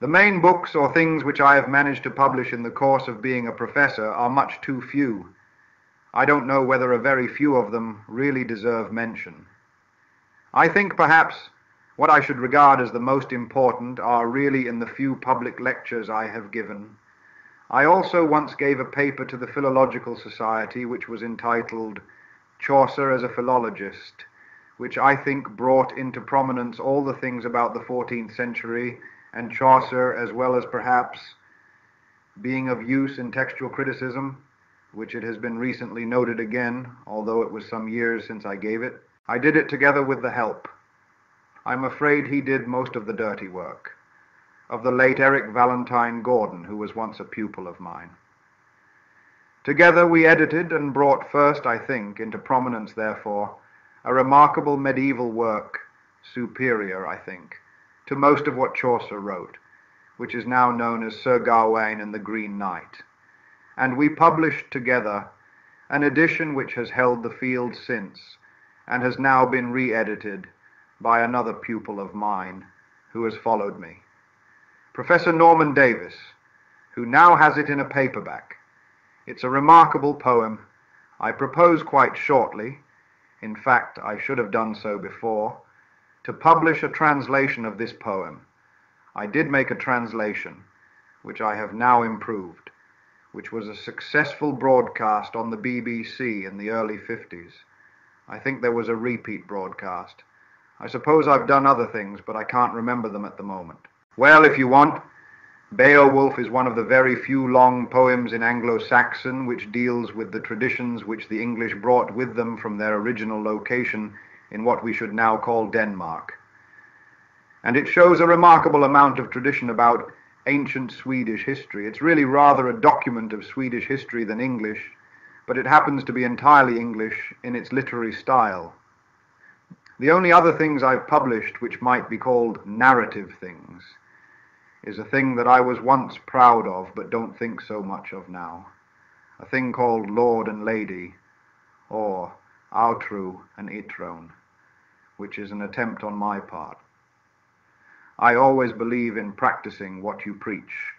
The main books or things which I have managed to publish in the course of being a professor are much too few. I don't know whether a very few of them really deserve mention. I think perhaps what I should regard as the most important are really in the few public lectures I have given. I also once gave a paper to the Philological Society which was entitled Chaucer as a Philologist, which I think brought into prominence all the things about the 14th century and Chaucer as well as perhaps being of use in textual criticism, which it has been recently noted again, although it was some years since I gave it. I did it together with the help. I'm afraid he did most of the dirty work, of the late Eric Valentine Gordon, who was once a pupil of mine. Together we edited and brought first, I think, into prominence, therefore, a remarkable medieval work, superior, I think, to most of what Chaucer wrote, which is now known as Sir Gawain and the Green Knight. And we published together an edition which has held the field since, and has now been re-edited by another pupil of mine who has followed me. Professor Norman Davis, who now has it in a paperback. It's a remarkable poem. I propose quite shortly, in fact I should have done so before, to publish a translation of this poem. I did make a translation, which I have now improved, which was a successful broadcast on the BBC in the early 50s. I think there was a repeat broadcast. I suppose I've done other things, but I can't remember them at the moment. Well, if you want, Beowulf is one of the very few long poems in Anglo-Saxon which deals with the traditions which the English brought with them from their original location in what we should now call Denmark. And it shows a remarkable amount of tradition about ancient Swedish history. It's really rather a document of Swedish history than English, but it happens to be entirely English in its literary style. The only other things I've published which might be called narrative things is a thing that I was once proud of but don't think so much of now. A thing called Lord and Lady, or Aotrou and Itroun, which is an attempt on my part. I always believe in practicing what you preach.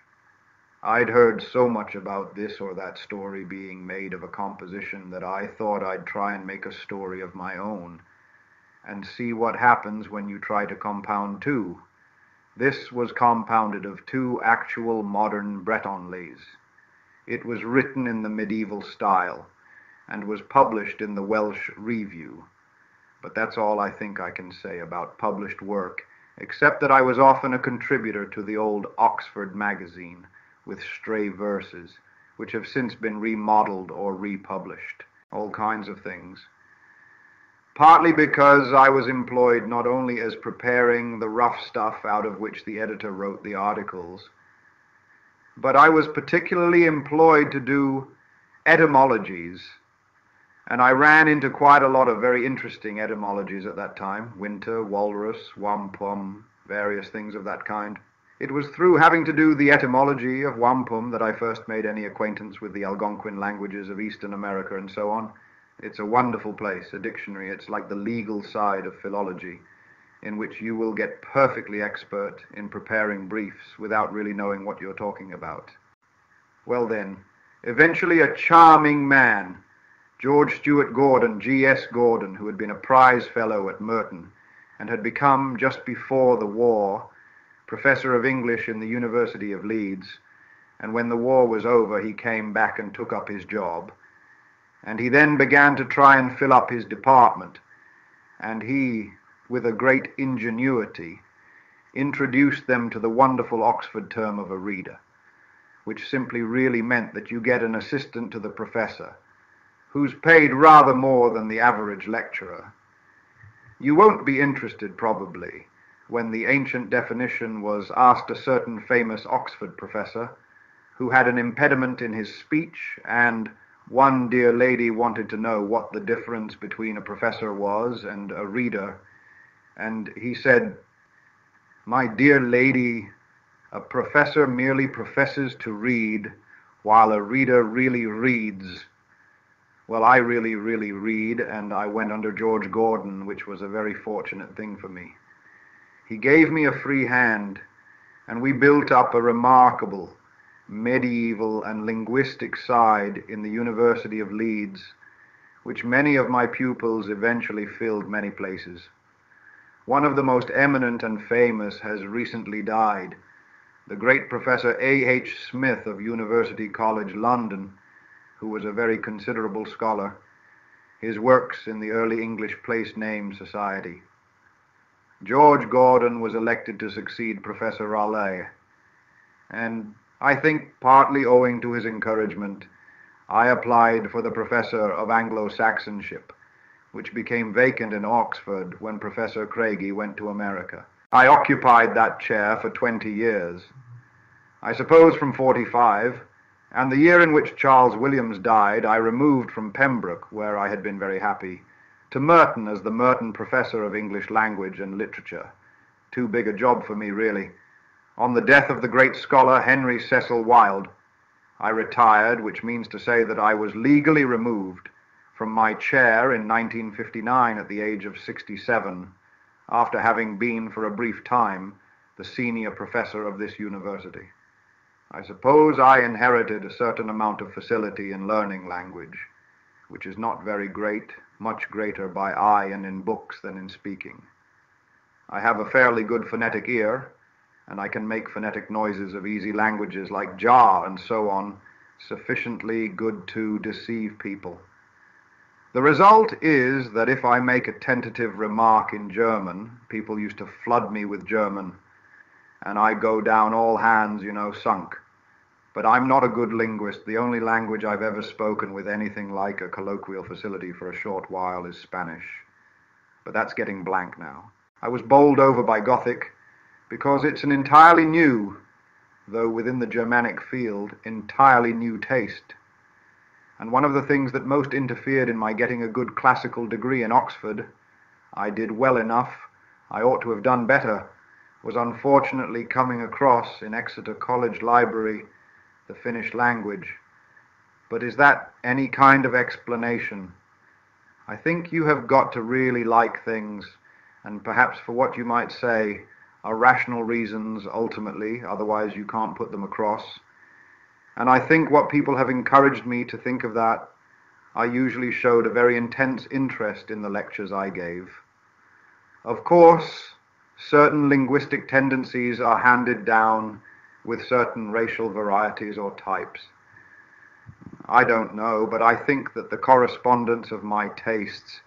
I'd heard so much about this or that story being made of a composition that I thought I'd try and make a story of my own and see what happens when you try to compound two. This was compounded of two actual modern Breton lays. It was written in the medieval style and was published in the Welsh Review. But that's all I think I can say about published work, except that I was often a contributor to the old Oxford magazine with stray verses, which have since been remodeled or republished. All kinds of things. Partly because I was employed not only as preparing the rough stuff out of which the editor wrote the articles, but I was particularly employed to do etymologies. And I ran into quite a lot of very interesting etymologies at that time winter, walrus, wampum, various things of that kind. It was through having to do the etymology of wampum that I first made any acquaintance with the Algonquin languages of Eastern America and so on. It's a wonderful place, a dictionary. It's like the legal side of philology, in which you will get perfectly expert in preparing briefs without really knowing what you're talking about. Well then, eventually a charming man, George Stuart Gordon, G.S. Gordon, who had been a prize fellow at Merton and had become, just before the war, professor of English in the University of Leeds, and when the war was over, he came back and took up his job. And he then began to try and fill up his department. And he, with a great ingenuity, introduced them to the wonderful Oxford term of a reader, which simply really meant that you get an assistant to the professor, who's paid rather more than the average lecturer. You won't be interested, probably, when the ancient definition was asked a certain famous Oxford professor who had an impediment in his speech, and one dear lady wanted to know what the difference between a professor was and a reader. And he said, My dear lady, a professor merely professes to read, while a reader really reads. Well, I really, really read, and I went under George Gordon, which was a very fortunate thing for me. He gave me a free hand, and we built up a remarkable medieval and linguistic side in the University of Leeds, which many of my pupils eventually filled many places. One of the most eminent and famous has recently died, the great Professor A. H. Smith of University College London, who was a very considerable scholar, his works in the early English place name society. George Gordon was elected to succeed Professor Raleigh, and I think partly owing to his encouragement, I applied for the Professor of Anglo-Saxonship, which became vacant in Oxford when Professor Craigie went to America. I occupied that chair for 20 years. I suppose from 45, and the year in which Charles Williams died, I removed from Pembroke, where I had been very happy, to Merton as the Merton Professor of English Language and Literature. Too big a job for me, really on the death of the great scholar Henry Cecil Wyld, I retired, which means to say that I was legally removed from my chair in 1959 at the age of 67, after having been for a brief time the senior professor of this university. I suppose I inherited a certain amount of facility in learning language, which is not very great, much greater by eye and in books than in speaking. I have a fairly good phonetic ear, and I can make phonetic noises of easy languages like jar and so on sufficiently good to deceive people. The result is that if I make a tentative remark in German, people used to flood me with German, and I go down all hands, you know, sunk. But I'm not a good linguist. The only language I've ever spoken with anything like a colloquial facility for a short while is Spanish. But that's getting blank now. I was bowled over by Gothic, because it's an entirely new, though within the Germanic field, entirely new taste. And one of the things that most interfered in my getting a good classical degree in Oxford, I did well enough, I ought to have done better, was unfortunately coming across in Exeter College Library the Finnish language. But is that any kind of explanation? I think you have got to really like things, and perhaps for what you might say, are rational reasons ultimately, otherwise you can't put them across. And I think what people have encouraged me to think of that, I usually showed a very intense interest in the lectures I gave. Of course, certain linguistic tendencies are handed down with certain racial varieties or types. I don't know, but I think that the correspondence of my tastes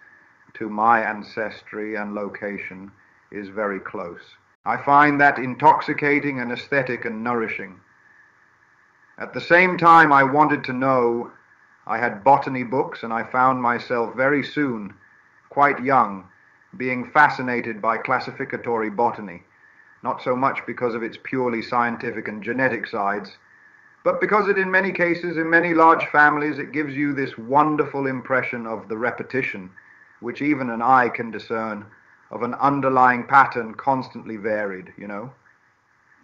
to my ancestry and location is very close. I find that intoxicating and aesthetic and nourishing. At the same time, I wanted to know. I had botany books, and I found myself very soon, quite young, being fascinated by classificatory botany, not so much because of its purely scientific and genetic sides, but because it in many cases, in many large families, it gives you this wonderful impression of the repetition, which even an eye can discern of an underlying pattern constantly varied, you know.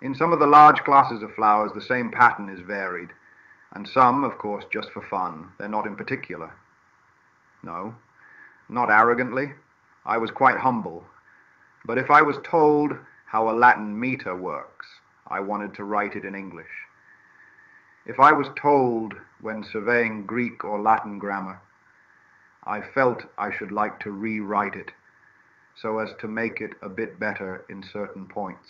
In some of the large classes of flowers, the same pattern is varied, and some, of course, just for fun. They're not in particular. No, not arrogantly. I was quite humble. But if I was told how a Latin meter works, I wanted to write it in English. If I was told when surveying Greek or Latin grammar, I felt I should like to rewrite it so as to make it a bit better in certain points.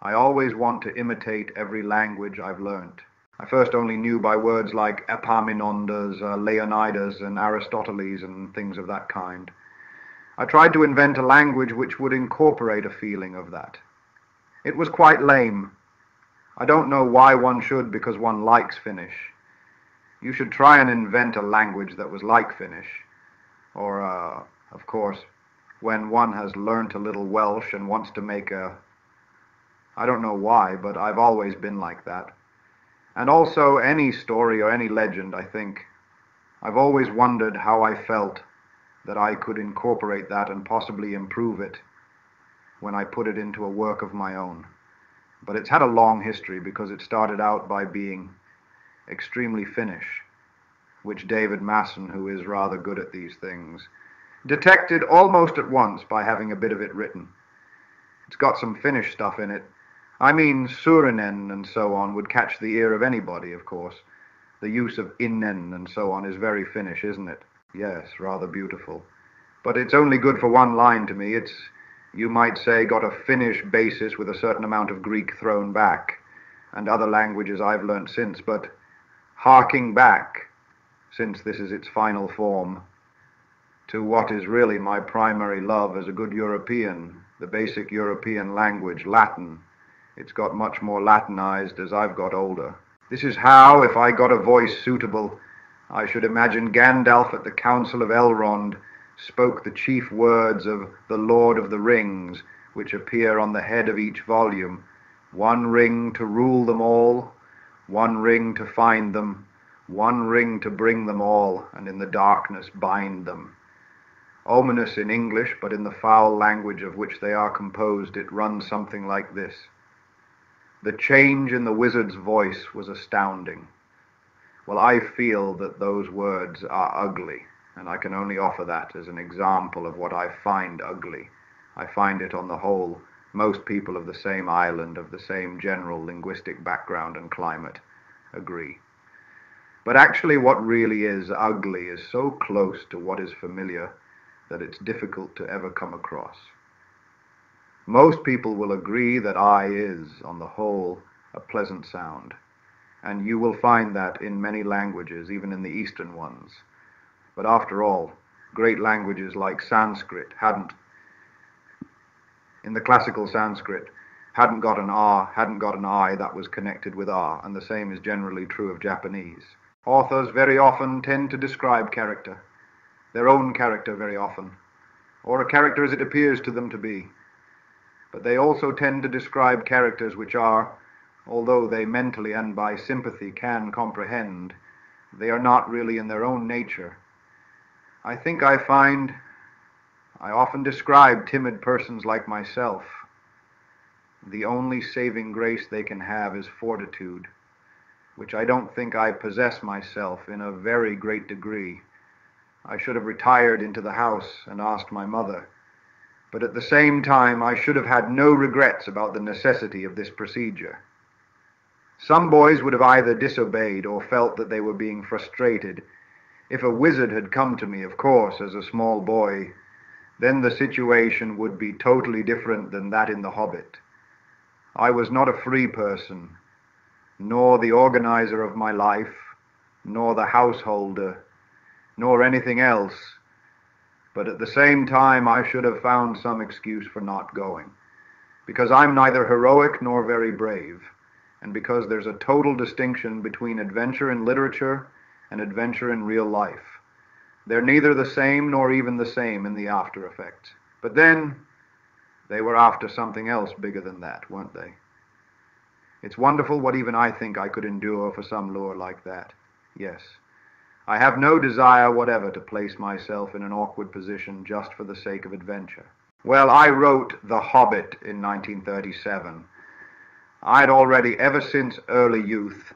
I always want to imitate every language I've learnt. I first only knew by words like Epaminondas, uh, Leonidas, and Aristoteles, and things of that kind. I tried to invent a language which would incorporate a feeling of that. It was quite lame. I don't know why one should because one likes Finnish. You should try and invent a language that was like Finnish. Or, uh, of course, when one has learnt a little Welsh and wants to make a I don't know why, but I've always been like that. And also any story or any legend, I think. I've always wondered how I felt that I could incorporate that and possibly improve it when I put it into a work of my own. But it's had a long history because it started out by being extremely Finnish, which David Masson, who is rather good at these things, detected almost at once by having a bit of it written. It's got some Finnish stuff in it. I mean, Surinen and so on would catch the ear of anybody, of course. The use of innen and so on is very Finnish, isn't it? Yes, rather beautiful. But it's only good for one line to me. It's, you might say, got a Finnish basis with a certain amount of Greek thrown back, and other languages I've learnt since, but harking back, since this is its final form, to what is really my primary love as a good European, the basic European language, Latin. It's got much more Latinized as I've got older. This is how, if I got a voice suitable, I should imagine Gandalf at the Council of Elrond spoke the chief words of The Lord of the Rings, which appear on the head of each volume. One ring to rule them all, one ring to find them, one ring to bring them all, and in the darkness bind them. Ominous in English, but in the foul language of which they are composed, it runs something like this. The change in the wizard's voice was astounding. Well, I feel that those words are ugly, and I can only offer that as an example of what I find ugly. I find it, on the whole, most people of the same island, of the same general linguistic background and climate, agree. But actually, what really is ugly is so close to what is familiar that it's difficult to ever come across. Most people will agree that I is, on the whole, a pleasant sound and you will find that in many languages, even in the Eastern ones. But after all, great languages like Sanskrit hadn't, in the classical Sanskrit, hadn't got an R, hadn't got an I that was connected with R, and the same is generally true of Japanese. Authors very often tend to describe character, their own character very often, or a character as it appears to them to be. But they also tend to describe characters which are, although they mentally and by sympathy can comprehend, they are not really in their own nature. I think I find I often describe timid persons like myself. The only saving grace they can have is fortitude, which I don't think I possess myself in a very great degree. I should have retired into the house and asked my mother. But at the same time, I should have had no regrets about the necessity of this procedure. Some boys would have either disobeyed or felt that they were being frustrated. If a wizard had come to me, of course, as a small boy, then the situation would be totally different than that in The Hobbit. I was not a free person, nor the organizer of my life, nor the householder, nor anything else, but at the same time I should have found some excuse for not going, because I'm neither heroic nor very brave and because there's a total distinction between adventure in literature and adventure in real life. They're neither the same nor even the same in the after effects. But then, they were after something else bigger than that, weren't they? It's wonderful what even I think I could endure for some lure like that. Yes. I have no desire whatever to place myself in an awkward position just for the sake of adventure. Well, I wrote The Hobbit in 1937 I'd already, ever since early youth,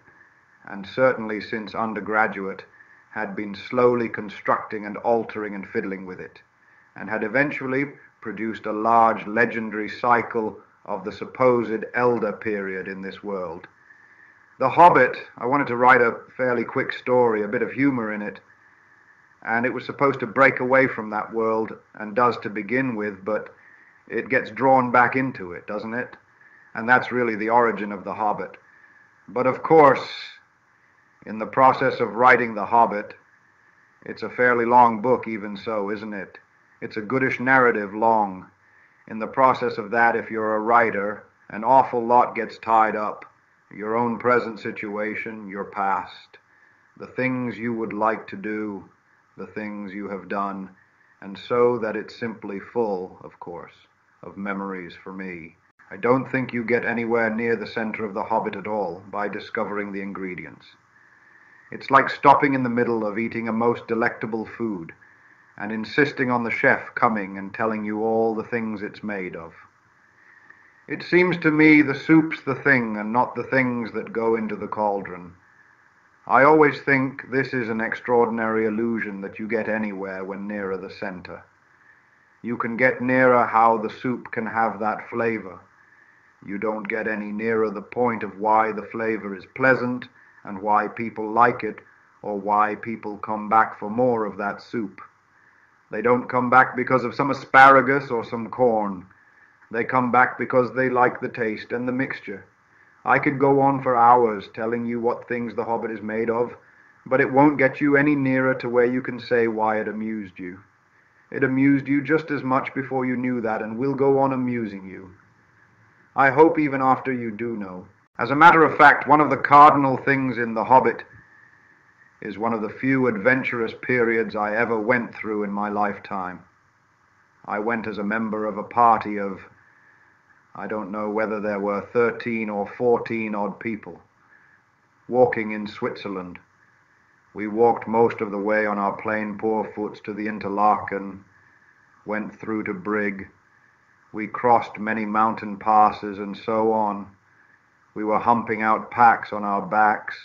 and certainly since undergraduate, had been slowly constructing and altering and fiddling with it, and had eventually produced a large legendary cycle of the supposed elder period in this world. The Hobbit, I wanted to write a fairly quick story, a bit of humor in it, and it was supposed to break away from that world, and does to begin with, but it gets drawn back into it, doesn't it? And that's really the origin of The Hobbit. But of course, in the process of writing The Hobbit, it's a fairly long book, even so, isn't it? It's a goodish narrative long. In the process of that, if you're a writer, an awful lot gets tied up. Your own present situation, your past, the things you would like to do, the things you have done, and so that it's simply full, of course, of memories for me. I don't think you get anywhere near the center of the Hobbit at all by discovering the ingredients. It's like stopping in the middle of eating a most delectable food and insisting on the chef coming and telling you all the things it's made of. It seems to me the soup's the thing and not the things that go into the cauldron. I always think this is an extraordinary illusion that you get anywhere when nearer the center. You can get nearer how the soup can have that flavor You don't get any nearer the point of why the flavor is pleasant and why people like it or why people come back for more of that soup. They don't come back because of some asparagus or some corn. They come back because they like the taste and the mixture. I could go on for hours telling you what things The Hobbit is made of, but it won't get you any nearer to where you can say why it amused you. It amused you just as much before you knew that, and will go on amusing you. I hope even after you do know. As a matter of fact, one of the cardinal things in The Hobbit is one of the few adventurous periods I ever went through in my lifetime. I went as a member of a party of, I don't know whether there were 13 or 14 odd people, walking in Switzerland. We walked most of the way on our plain poor foots to the Interlaken, went through to Brig. We crossed many mountain passes and so on. We were humping out packs on our backs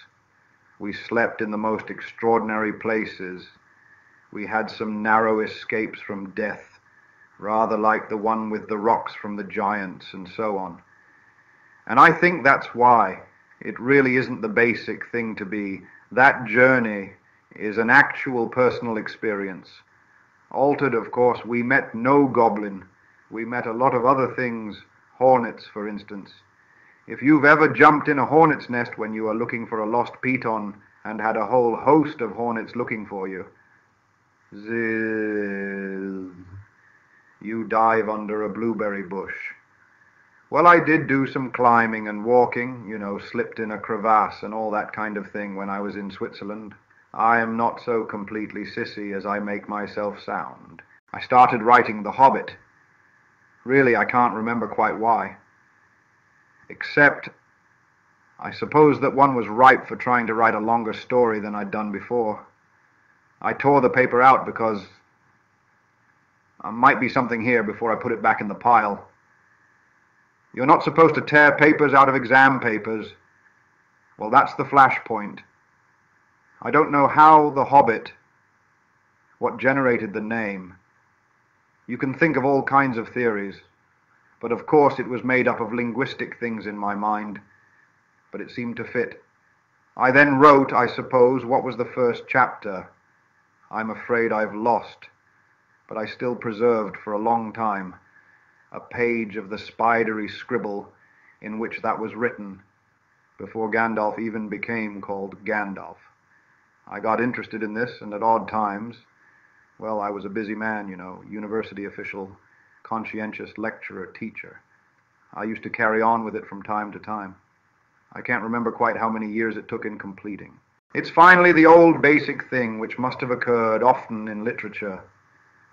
we slept in the most extraordinary places. We had some narrow escapes from death, rather like the one with the rocks from the giants and so on. And I think that's why it really isn't the basic thing to be. That journey is an actual personal experience. Altered, of course, we met no goblin. We met a lot of other things, hornets, for instance. If you've ever jumped in a hornet's nest when you are looking for a lost piton and had a whole host of hornets looking for you, zill, you dive under a blueberry bush. Well, I did do some climbing and walking, you know, slipped in a crevasse and all that kind of thing when I was in Switzerland. I am not so completely sissy as I make myself sound. I started writing The Hobbit. Really, I can't remember quite why except I suppose that one was ripe for trying to write a longer story than I'd done before. I tore the paper out because there might be something here before I put it back in the pile. You're not supposed to tear papers out of exam papers. Well, that's the flashpoint. I don't know how The Hobbit, what generated the name. You can think of all kinds of theories but of course it was made up of linguistic things in my mind, but it seemed to fit. I then wrote, I suppose, what was the first chapter. I'm afraid I've lost, but I still preserved for a long time a page of the spidery scribble in which that was written before Gandalf even became called Gandalf. I got interested in this, and at odd times, well, I was a busy man, you know, university official, conscientious lecturer teacher. I used to carry on with it from time to time. I can't remember quite how many years it took in completing. It's finally the old basic thing which must have occurred often in literature.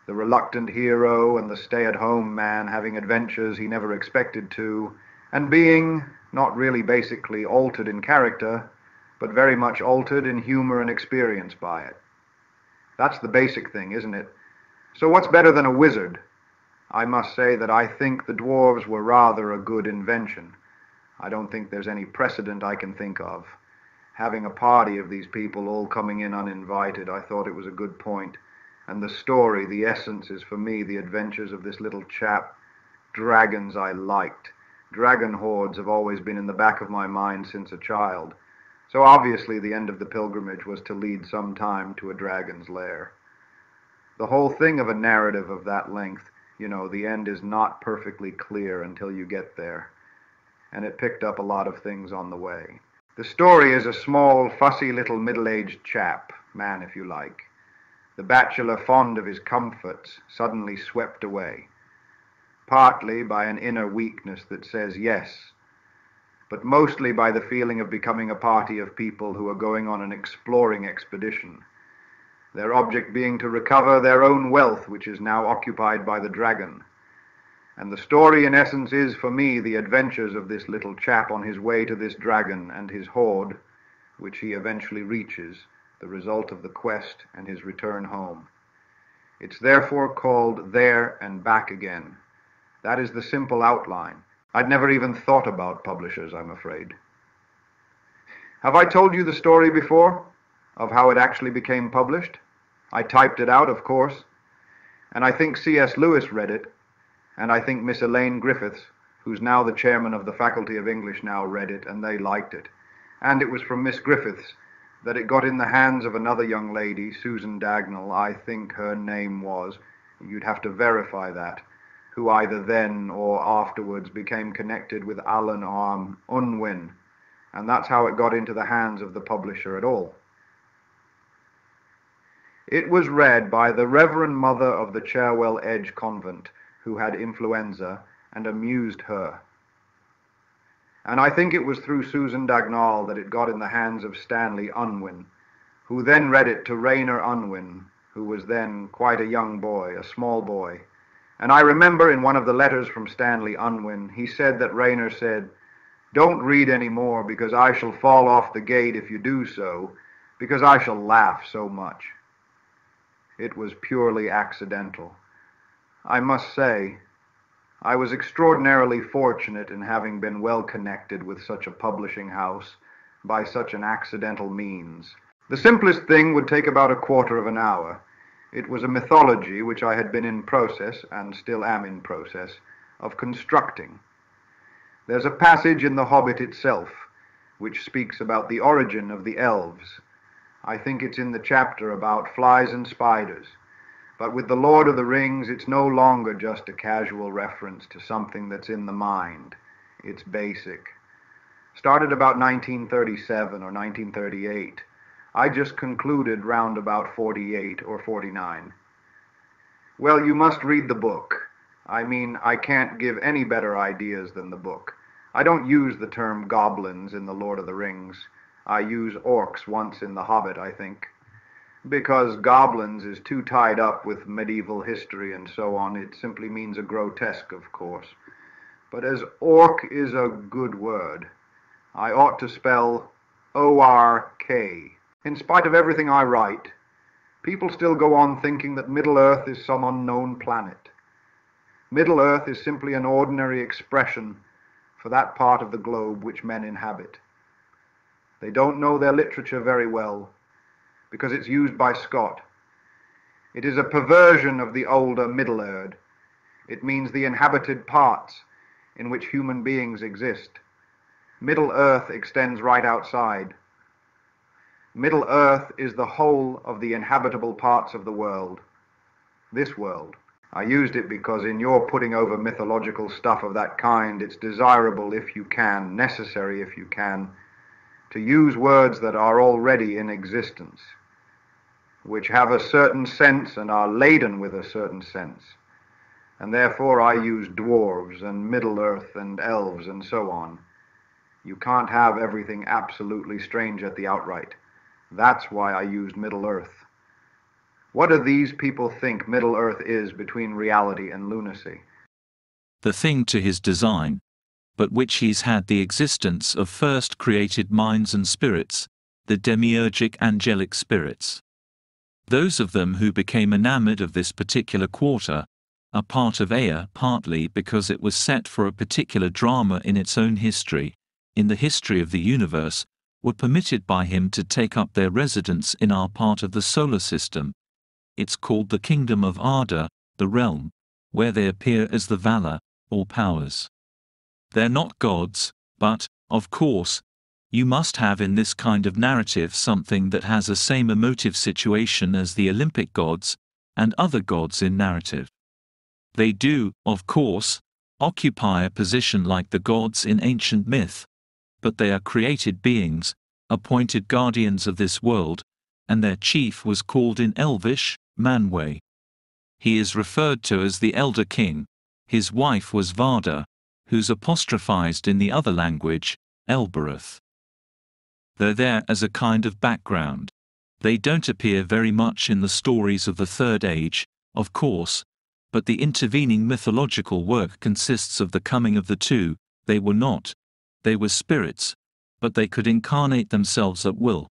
The reluctant hero and the stay-at-home man having adventures he never expected to, and being, not really basically altered in character, but very much altered in humor and experience by it. That's the basic thing, isn't it? So what's better than a wizard I must say that I think the dwarves were rather a good invention. I don't think there's any precedent I can think of. Having a party of these people all coming in uninvited, I thought it was a good point. And the story, the essence, is for me the adventures of this little chap. Dragons I liked. Dragon hordes have always been in the back of my mind since a child. So obviously the end of the pilgrimage was to lead some time to a dragon's lair. The whole thing of a narrative of that length you know, the end is not perfectly clear until you get there. And it picked up a lot of things on the way. The story is a small, fussy little middle-aged chap, man if you like. The bachelor fond of his comforts, suddenly swept away. Partly by an inner weakness that says yes, but mostly by the feeling of becoming a party of people who are going on an exploring expedition their object being to recover their own wealth, which is now occupied by the dragon. And the story, in essence, is for me the adventures of this little chap on his way to this dragon and his hoard, which he eventually reaches, the result of the quest and his return home. It's therefore called There and Back Again. That is the simple outline. I'd never even thought about publishers, I'm afraid. Have I told you the story before? of how it actually became published. I typed it out, of course, and I think C.S. Lewis read it, and I think Miss Elaine Griffiths, who's now the chairman of the Faculty of English, now read it, and they liked it. And it was from Miss Griffiths that it got in the hands of another young lady, Susan Dagnall, I think her name was. You'd have to verify that who either then or afterwards became connected with Allen and Unwin, and that's how it got into the hands of the publisher at all. It was read by the Reverend Mother of the Cherwell Edge Convent, who had influenza, and amused her. And I think it was through Susan Dagnall that it got in the hands of Stanley Unwin, who then read it to Rayner Unwin, who was then quite a young boy, a small boy, and I remember in one of the letters from Stanley Unwin, he said that Rayner said, Don't read any more because I shall fall off the gate if you do so, because I shall laugh so much. It was purely accidental. I must say, I was extraordinarily fortunate in having been well connected with such a publishing house by such an accidental means. The simplest thing would take about a quarter of an hour, it was a mythology which I had been in process, and still am in process, of constructing. There's a passage in The Hobbit itself which speaks about the origin of the elves. I think it's in the chapter about flies and spiders. But with The Lord of the Rings, it's no longer just a casual reference to something that's in the mind. It's basic. Started about 1937 or 1938. I just concluded round about 48 or 49. Well, you must read the book. I mean, I can't give any better ideas than the book. I don't use the term goblins in The Lord of the Rings. I use orcs once in The Hobbit, I think. Because goblins is too tied up with medieval history and so on. It simply means a grotesque, of course. But as orc is a good word, I ought to spell O-R-K in spite of everything I write, people still go on thinking that Middle Earth is some unknown planet. Middle Earth is simply an ordinary expression for that part of the globe which men inhabit. They don't know their literature very well because it's used by Scott. It is a perversion of the older Middle Earth. It means the inhabited parts in which human beings exist. Middle Earth extends right outside. Middle Earth is the whole of the inhabitable parts of the world. This world. I used it because in your putting over mythological stuff of that kind, it's desirable if you can, necessary if you can, to use words that are already in existence, which have a certain sense and are laden with a certain sense. And therefore I use dwarves and Middle Earth and elves and so on. You can't have everything absolutely strange at the outright. That's why I used Middle Earth. What do these people think Middle Earth is between reality and lunacy? The thing to his design, but which he's had the existence of first created minds and spirits, the demiurgic angelic spirits. Those of them who became enamored of this particular quarter are part of Ea partly because it was set for a particular drama in its own history, in the history of the universe, were permitted by him to take up their residence in our part of the solar system. It's called the Kingdom of Arda, the realm, where they appear as the Valar, or powers. They're not gods, but, of course, you must have in this kind of narrative something that has a same emotive situation as the Olympic gods, and other gods in narrative. They do, of course, occupy a position like the gods in ancient myth, but they are created beings, appointed guardians of this world, and their chief was called in Elvish, Manwe. He is referred to as the Elder King. His wife was Varda, who's apostrophized in the other language, Elbereth. They're there as a kind of background. They don't appear very much in the stories of the Third Age, of course, but the intervening mythological work consists of the coming of the two, they were not, they were spirits, but they could incarnate themselves at will.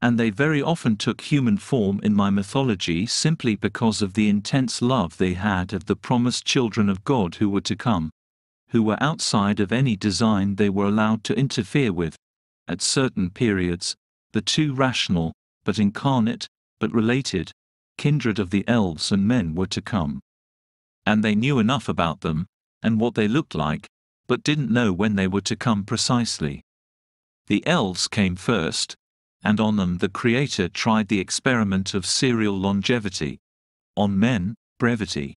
And they very often took human form in my mythology simply because of the intense love they had of the promised children of God who were to come, who were outside of any design they were allowed to interfere with. At certain periods, the two rational, but incarnate, but related, kindred of the elves and men were to come. And they knew enough about them, and what they looked like, but didn't know when they were to come precisely. The elves came first, and on them the Creator tried the experiment of serial longevity, on men, brevity.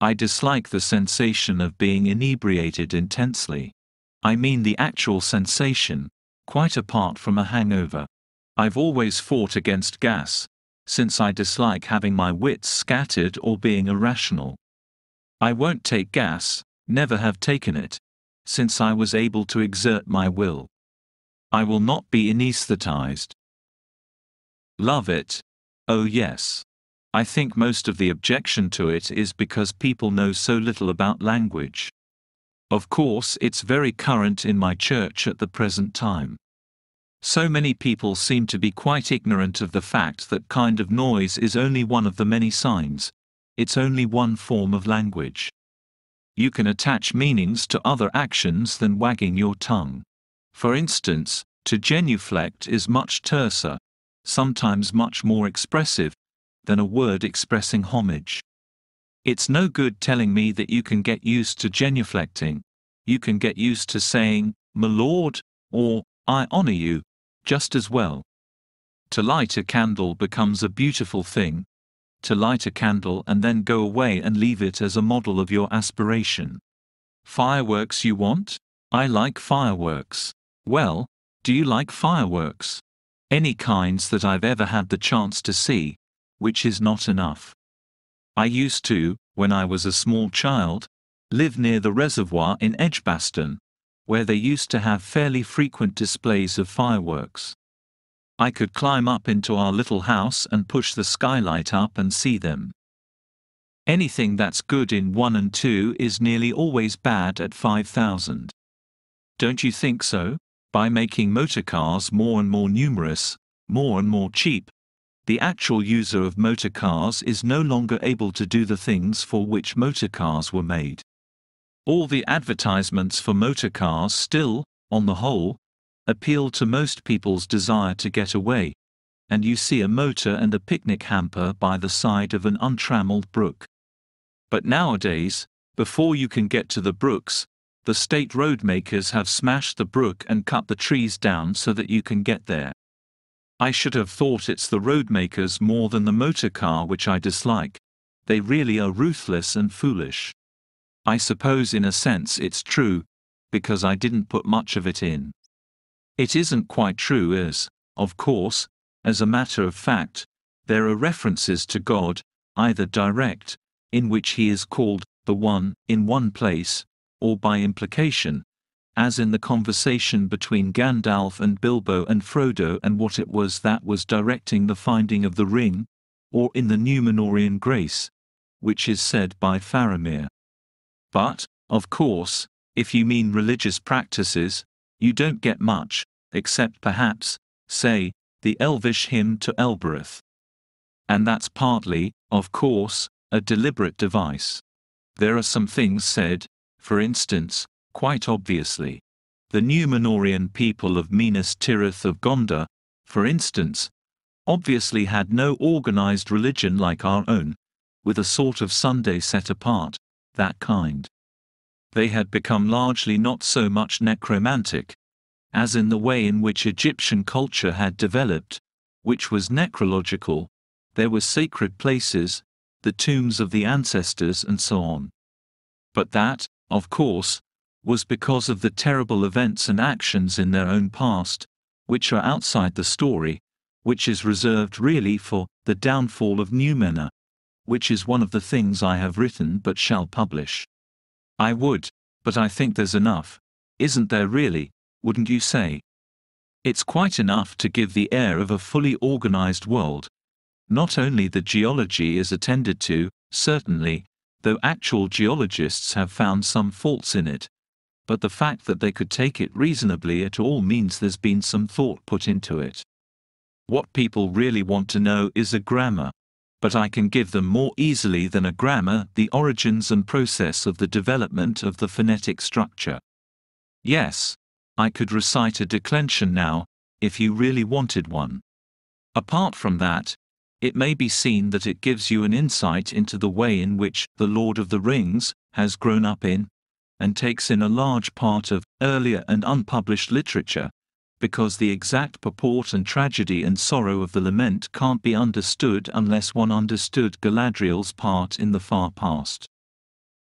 I dislike the sensation of being inebriated intensely. I mean the actual sensation, quite apart from a hangover. I've always fought against gas, since I dislike having my wits scattered or being irrational. I won't take gas, never have taken it, since I was able to exert my will. I will not be anesthetized. Love it. Oh yes. I think most of the objection to it is because people know so little about language. Of course, it's very current in my church at the present time. So many people seem to be quite ignorant of the fact that kind of noise is only one of the many signs. It's only one form of language. You can attach meanings to other actions than wagging your tongue. For instance, to genuflect is much terser, sometimes much more expressive, than a word expressing homage. It's no good telling me that you can get used to genuflecting. You can get used to saying, my lord, or, I honor you, just as well. To light a candle becomes a beautiful thing. To light a candle and then go away and leave it as a model of your aspiration. Fireworks you want? I like fireworks. Well, do you like fireworks? Any kinds that I've ever had the chance to see, which is not enough. I used to, when I was a small child, live near the reservoir in Edgbaston, where they used to have fairly frequent displays of fireworks. I could climb up into our little house and push the skylight up and see them. Anything that's good in 1 and 2 is nearly always bad at 5000. Don't you think so? By making motorcars more and more numerous, more and more cheap, the actual user of motorcars is no longer able to do the things for which motorcars were made. All the advertisements for motor cars still, on the whole, appeal to most people's desire to get away, and you see a motor and a picnic hamper by the side of an untrammeled brook. But nowadays, before you can get to the brooks, the state road makers have smashed the brook and cut the trees down so that you can get there. I should have thought it's the road makers more than the motor car which I dislike. They really are ruthless and foolish. I suppose in a sense it's true, because I didn't put much of it in. It isn't quite true as, of course, as a matter of fact, there are references to God, either direct, in which he is called the One, in one place, or by implication, as in the conversation between Gandalf and Bilbo and Frodo and what it was that was directing the finding of the ring, or in the Númenórean grace, which is said by Faramir. But, of course, if you mean religious practices, you don't get much, except perhaps, say, the Elvish hymn to Elbereth. And that's partly, of course, a deliberate device. There are some things said, for instance, quite obviously. The Númenórean people of Minas Tirith of Gondor, for instance, obviously had no organized religion like our own, with a sort of Sunday set apart, that kind. They had become largely not so much necromantic, as in the way in which Egyptian culture had developed, which was necrological, there were sacred places, the tombs of the ancestors and so on. But that, of course, was because of the terrible events and actions in their own past, which are outside the story, which is reserved really for the downfall of Númenor which is one of the things I have written but shall publish. I would, but I think there's enough. Isn't there really, wouldn't you say? It's quite enough to give the air of a fully organized world. Not only the geology is attended to, certainly, though actual geologists have found some faults in it, but the fact that they could take it reasonably at all means there's been some thought put into it. What people really want to know is a grammar but I can give them more easily than a grammar the origins and process of the development of the phonetic structure. Yes, I could recite a declension now, if you really wanted one. Apart from that, it may be seen that it gives you an insight into the way in which The Lord of the Rings has grown up in and takes in a large part of earlier and unpublished literature, because the exact purport and tragedy and sorrow of the lament can't be understood unless one understood Galadriel's part in the far past.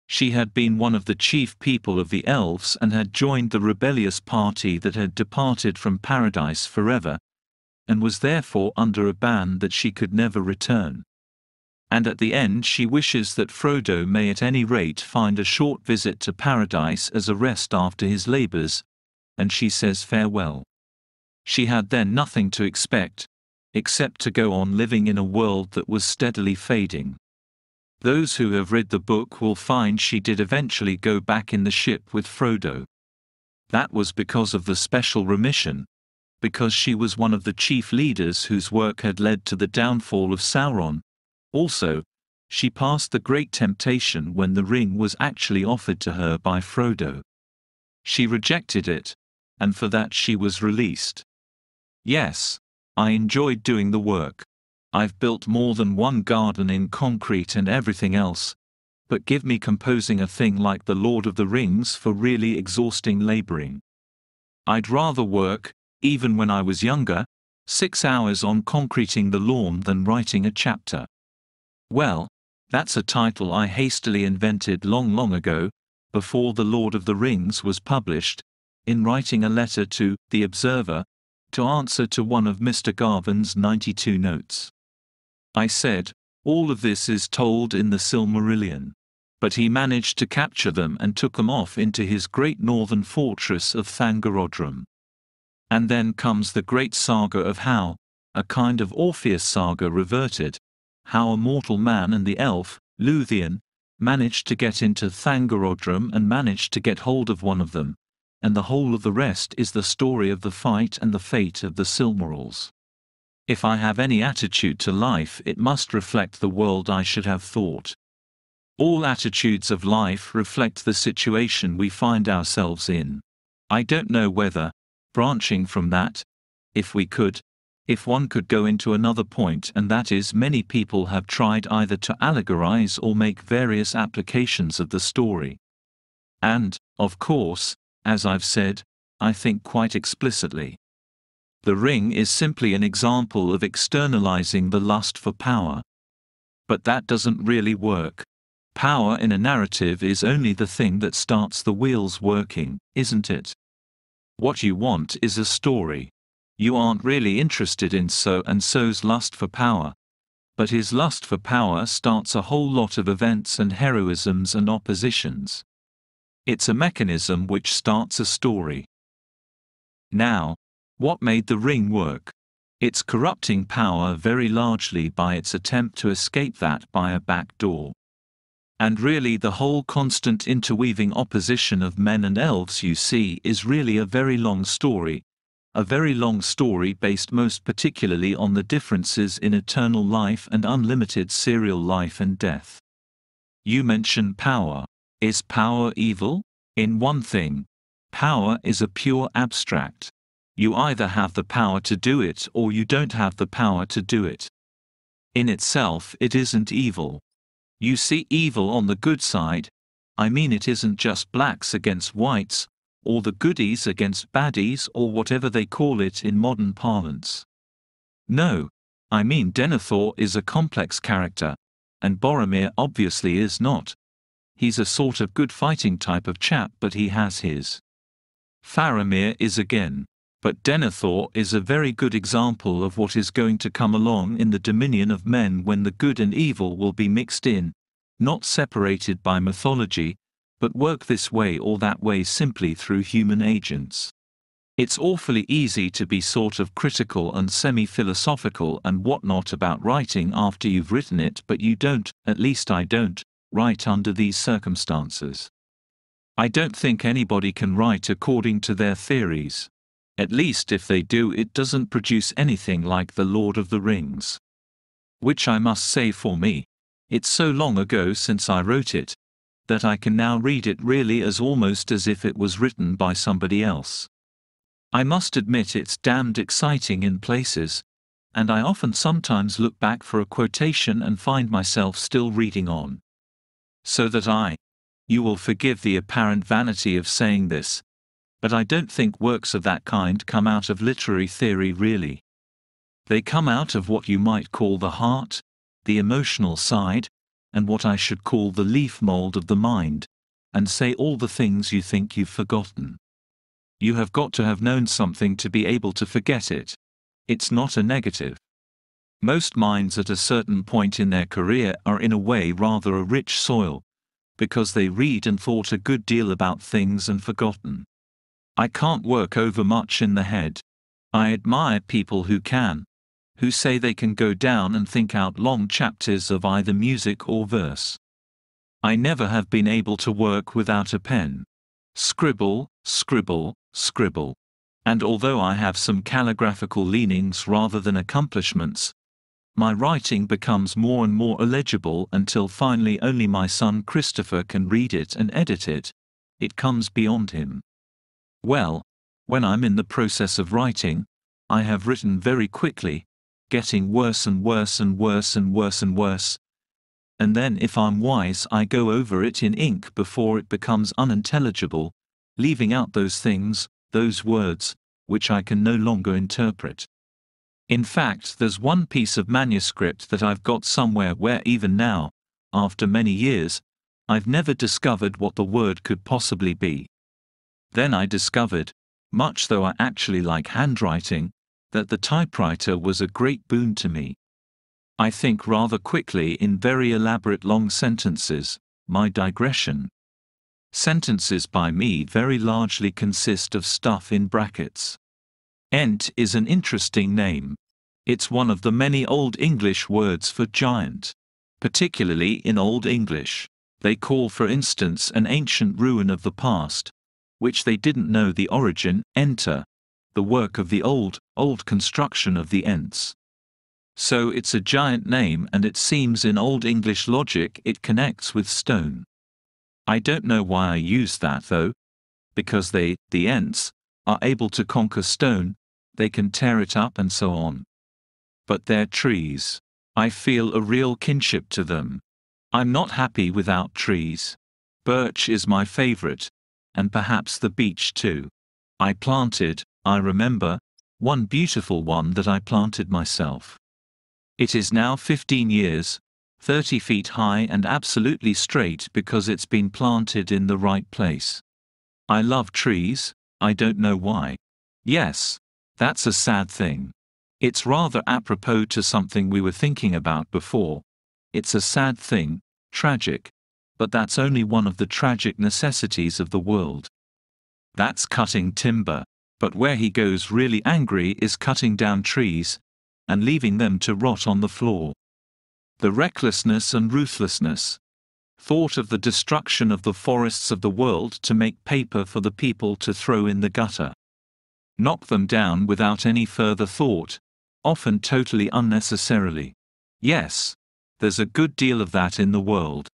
She had been one of the chief people of the elves and had joined the rebellious party that had departed from paradise forever, and was therefore under a ban that she could never return and at the end she wishes that Frodo may at any rate find a short visit to paradise as a rest after his labors, and she says farewell. She had then nothing to expect, except to go on living in a world that was steadily fading. Those who have read the book will find she did eventually go back in the ship with Frodo. That was because of the special remission, because she was one of the chief leaders whose work had led to the downfall of Sauron, also, she passed the great temptation when the ring was actually offered to her by Frodo. She rejected it, and for that she was released. Yes, I enjoyed doing the work. I've built more than one garden in concrete and everything else, but give me composing a thing like The Lord of the Rings for really exhausting laboring. I'd rather work, even when I was younger, six hours on concreting the lawn than writing a chapter. Well, that's a title I hastily invented long long ago, before The Lord of the Rings was published, in writing a letter to The Observer, to answer to one of Mr. Garvin's 92 notes. I said, all of this is told in the Silmarillion. But he managed to capture them and took them off into his great northern fortress of Thangorodrim. And then comes the great saga of how, a kind of Orpheus saga reverted, how a mortal man and the elf, Luthien, managed to get into Thangorodrim and managed to get hold of one of them, and the whole of the rest is the story of the fight and the fate of the Silmarils. If I have any attitude to life it must reflect the world I should have thought. All attitudes of life reflect the situation we find ourselves in. I don't know whether, branching from that, if we could, if one could go into another point and that is many people have tried either to allegorize or make various applications of the story. And, of course, as I've said, I think quite explicitly. The ring is simply an example of externalizing the lust for power. But that doesn't really work. Power in a narrative is only the thing that starts the wheels working, isn't it? What you want is a story. You aren't really interested in so and so's lust for power. But his lust for power starts a whole lot of events and heroisms and oppositions. It's a mechanism which starts a story. Now, what made the ring work? It's corrupting power very largely by its attempt to escape that by a back door. And really, the whole constant interweaving opposition of men and elves you see is really a very long story, a very long story based most particularly on the differences in eternal life and unlimited serial life and death. You mention power. Is power evil? In one thing, power is a pure abstract. You either have the power to do it or you don't have the power to do it. In itself, it isn't evil. You see evil on the good side. I mean, it isn't just blacks against whites, or the goodies against baddies or whatever they call it in modern parlance. No, I mean Denethor is a complex character, and Boromir obviously is not. He's a sort of good fighting type of chap but he has his. Faramir is again. But Denethor is a very good example of what is going to come along in the dominion of men when the good and evil will be mixed in, not separated by mythology, but work this way or that way simply through human agents. It's awfully easy to be sort of critical and semi-philosophical and whatnot about writing after you've written it but you don't, at least I don't, write under these circumstances. I don't think anybody can write according to their theories. At least if they do it doesn't produce anything like The Lord of the Rings. Which I must say for me. It's so long ago since I wrote it, that I can now read it really as almost as if it was written by somebody else. I must admit it's damned exciting in places, and I often sometimes look back for a quotation and find myself still reading on. So that I, You will forgive the apparent vanity of saying this, but I don't think works of that kind come out of literary theory really. They come out of what you might call the heart, the emotional side, and what I should call the leaf mold of the mind, and say all the things you think you've forgotten. You have got to have known something to be able to forget it. It's not a negative. Most minds at a certain point in their career are in a way rather a rich soil, because they read and thought a good deal about things and forgotten. I can't work over much in the head. I admire people who can, who say they can go down and think out long chapters of either music or verse. I never have been able to work without a pen. Scribble, scribble, scribble. And although I have some calligraphical leanings rather than accomplishments, my writing becomes more and more illegible until finally only my son Christopher can read it and edit it. It comes beyond him. Well, when I'm in the process of writing, I have written very quickly, getting worse and worse and worse and worse and worse. And then, if I'm wise, I go over it in ink before it becomes unintelligible, leaving out those things, those words, which I can no longer interpret. In fact, there's one piece of manuscript that I've got somewhere where even now, after many years, I've never discovered what the word could possibly be. Then I discovered, much though I actually like handwriting, that the typewriter was a great boon to me. I think rather quickly in very elaborate long sentences, my digression. Sentences by me very largely consist of stuff in brackets. Ent is an interesting name. It's one of the many Old English words for giant. Particularly in Old English, they call for instance an ancient ruin of the past, which they didn't know the origin, enta, the work of the old, old construction of the Ents. So it's a giant name and it seems in Old English logic it connects with stone. I don't know why I use that though. Because they, the Ents, are able to conquer stone, they can tear it up and so on. But they're trees. I feel a real kinship to them. I'm not happy without trees. Birch is my favorite. And perhaps the beech too. I planted, I remember, one beautiful one that I planted myself. It is now 15 years, 30 feet high and absolutely straight because it's been planted in the right place. I love trees, I don't know why. Yes, that's a sad thing. It's rather apropos to something we were thinking about before. It's a sad thing, tragic, but that's only one of the tragic necessities of the world. That's cutting timber but where he goes really angry is cutting down trees and leaving them to rot on the floor. The recklessness and ruthlessness. Thought of the destruction of the forests of the world to make paper for the people to throw in the gutter. Knock them down without any further thought, often totally unnecessarily. Yes, there's a good deal of that in the world.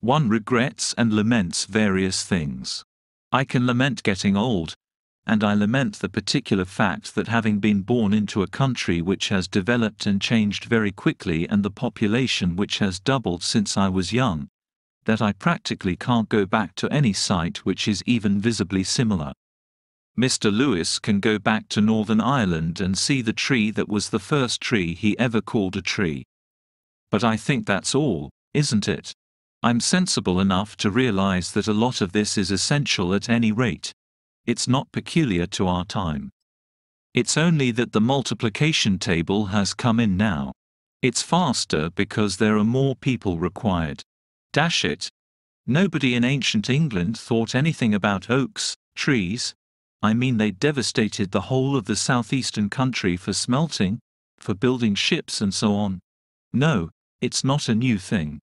One regrets and laments various things. I can lament getting old, and I lament the particular fact that having been born into a country which has developed and changed very quickly and the population which has doubled since I was young, that I practically can't go back to any site which is even visibly similar. Mr. Lewis can go back to Northern Ireland and see the tree that was the first tree he ever called a tree. But I think that's all, isn't it? I'm sensible enough to realize that a lot of this is essential at any rate. It's not peculiar to our time. It's only that the multiplication table has come in now. It's faster because there are more people required. Dash it. Nobody in ancient England thought anything about oaks, trees. I mean, they devastated the whole of the southeastern country for smelting, for building ships and so on. No, it's not a new thing.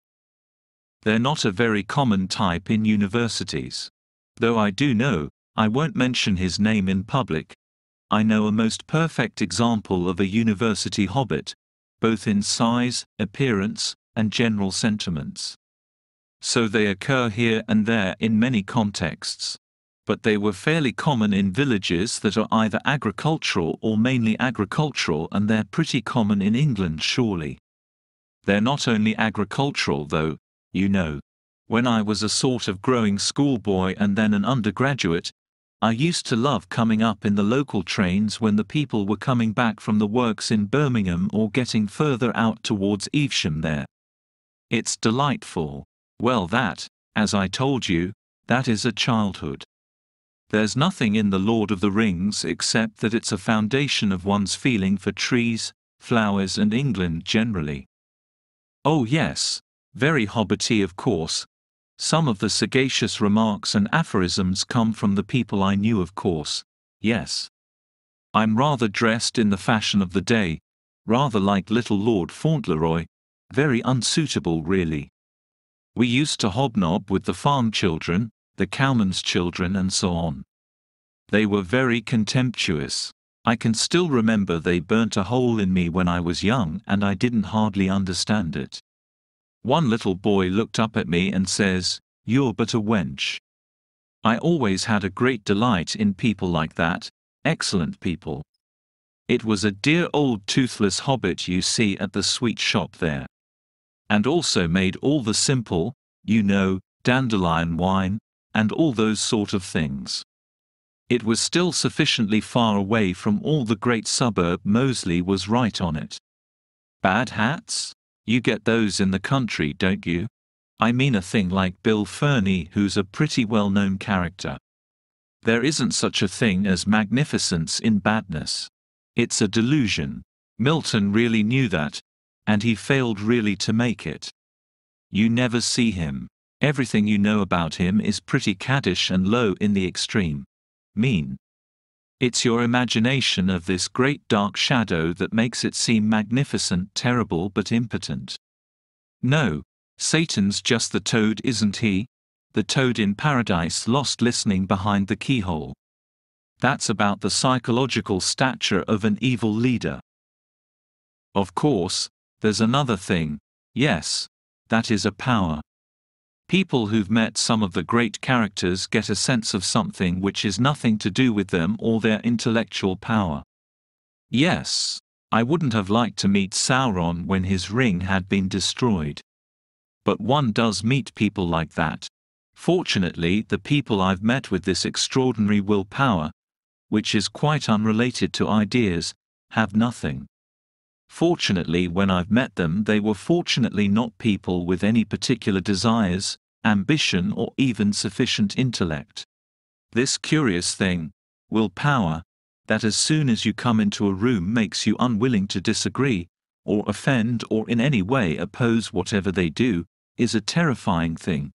They're not a very common type in universities. Though I do know, I won't mention his name in public. I know a most perfect example of a university hobbit, both in size, appearance, and general sentiments. So they occur here and there in many contexts. But they were fairly common in villages that are either agricultural or mainly agricultural, and they're pretty common in England, surely. They're not only agricultural, though, you know. When I was a sort of growing schoolboy and then an undergraduate, I used to love coming up in the local trains when the people were coming back from the works in Birmingham or getting further out towards Evesham there. It's delightful. Well, that, as I told you, that is a childhood. There's nothing in The Lord of the Rings except that it's a foundation of one's feeling for trees, flowers, and England generally. Oh, yes, very hobbity, of course. Some of the sagacious remarks and aphorisms come from the people I knew, of course. Yes. I'm rather dressed in the fashion of the day, rather like little Lord Fauntleroy, very unsuitable, really. We used to hobnob with the farm children, the cowman's children and so on. They were very contemptuous. I can still remember they burnt a hole in me when I was young and I didn't hardly understand it. One little boy looked up at me and says, You're but a wench. I always had a great delight in people like that, excellent people. It was a dear old toothless hobbit you see at the sweet shop there. And also made all the simple, you know, dandelion wine, and all those sort of things. It was still sufficiently far away from all the great suburb Moseley was right on it. Bad hats? You get those in the country, don't you? I mean a thing like Bill Ferny who's a pretty well-known character. There isn't such a thing as magnificence in badness. It's a delusion. Milton really knew that, and he failed really to make it. You never see him. Everything you know about him is pretty caddish and low in the extreme. Mean. It's your imagination of this great dark shadow that makes it seem magnificent, terrible, but impotent. No, Satan's just the toad, isn't he? The toad in paradise lost listening behind the keyhole. That's about the psychological stature of an evil leader. Of course, there's another thing. Yes, that is a power. People who've met some of the great characters get a sense of something which is nothing to do with them or their intellectual power. Yes, I wouldn't have liked to meet Sauron when his ring had been destroyed. But one does meet people like that. Fortunately, the people I've met with this extraordinary willpower, which is quite unrelated to ideas, have nothing. Fortunately, when I've met them, they were fortunately not people with any particular desires, ambition, or even sufficient intellect. This curious thing, willpower, that as soon as you come into a room makes you unwilling to disagree, or offend, or in any way oppose whatever they do, is a terrifying thing,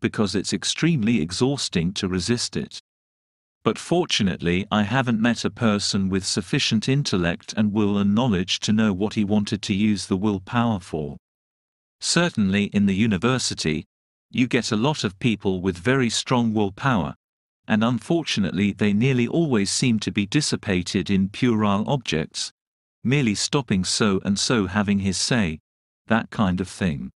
because it's extremely exhausting to resist it. But fortunately I haven't met a person with sufficient intellect and will and knowledge to know what he wanted to use the willpower for. Certainly in the university, you get a lot of people with very strong willpower, and unfortunately they nearly always seem to be dissipated in puerile objects, merely stopping so and so having his say, that kind of thing.